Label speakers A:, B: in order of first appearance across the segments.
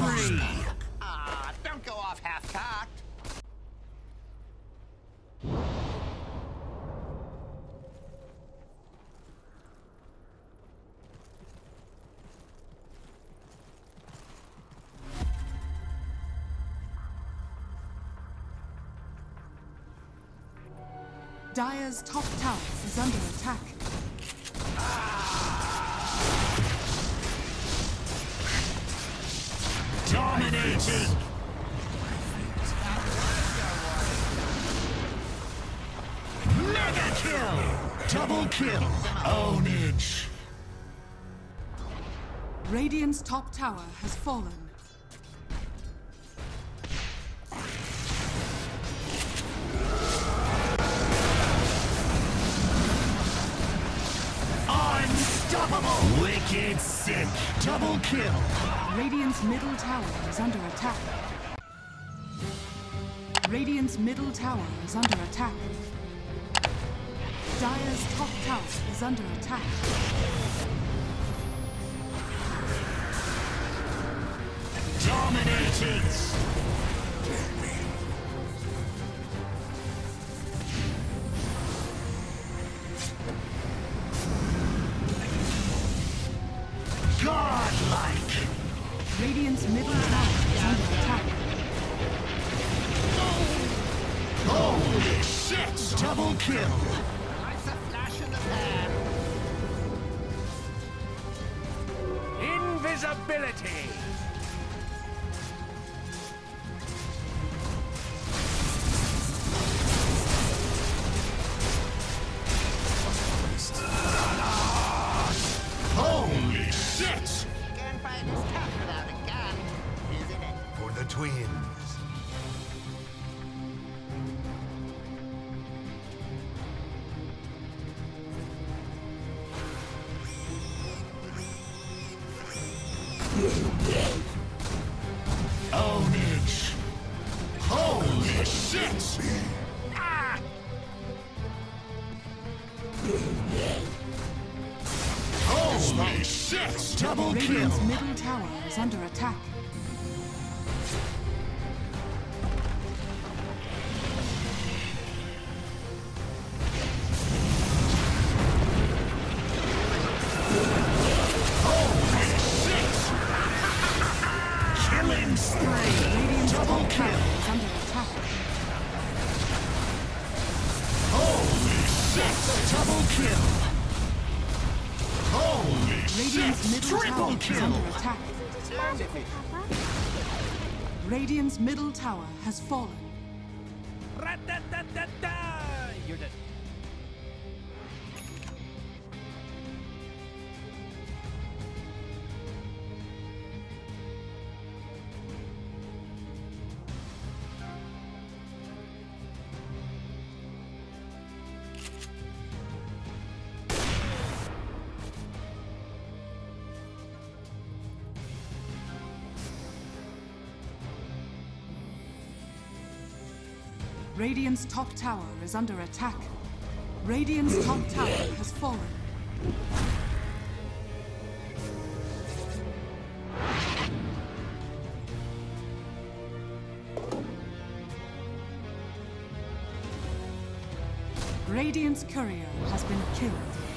A: Killing spree!
B: Ah, don't go off half-cocked.
C: Dire's top tower is under attack.
A: Dominating! Mega kill! Double kill! Ownage!
C: Radiant's top tower has fallen.
A: Unstoppable! Wicked sick! Double kill!
C: Radiant's middle tower is under attack. Radiant's middle tower is under attack. Dire's top tower is under attack.
A: Dominating!
C: Radiant's middle tower is under attack.
A: Holy shit! Double kill!
C: Under attack.
A: Killing spree!
C: Radiant's
A: Double
C: top tower
A: kill!
C: is under attack. Radiant's middle tower has fallen.
D: You're dead.
C: Radiant's top tower is under attack. Radiant's top tower has fallen. Radiant's courier has been killed.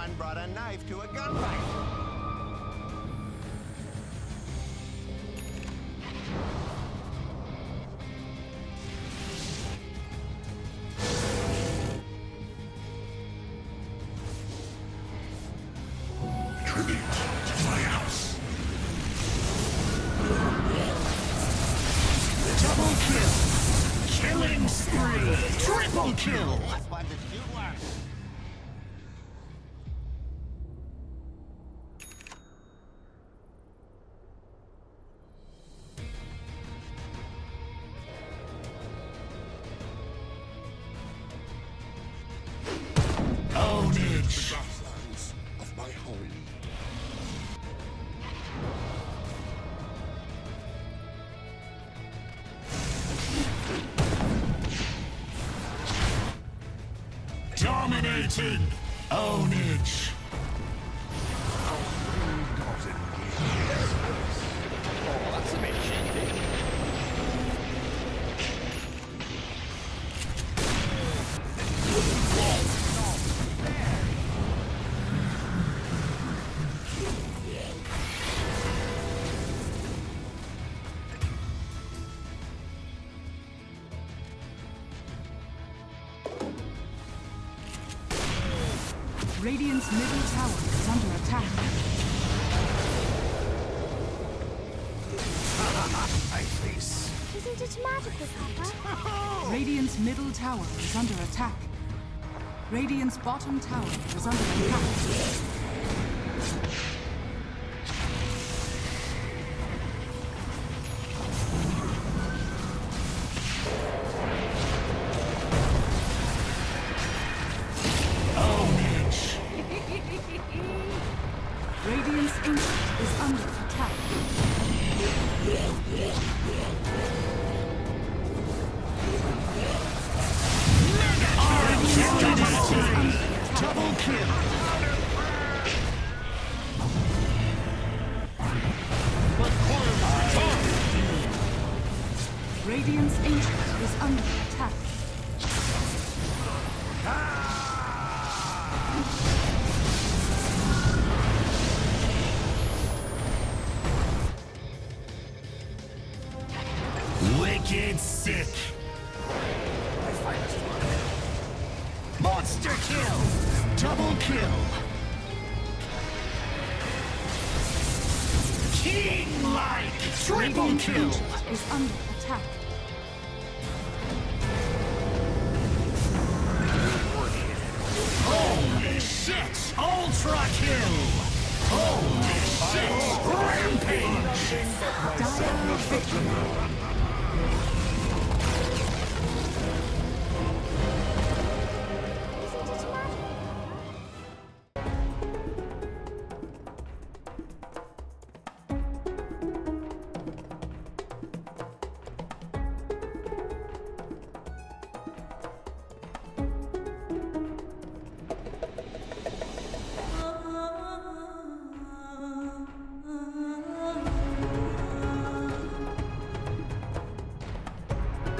B: Someone brought a knife to a gunfight.
A: Tribute to my house. Double kill! Killing spree! Triple kill! Ownage!
E: of my home.
A: Dominating! Ownage!
C: Radiant's middle tower is under attack.
F: I face.
G: Isn't it magical, Papa?
C: Radiant's middle tower is under attack. Radiant's bottom tower is under attack.
A: Triple kill!
C: is under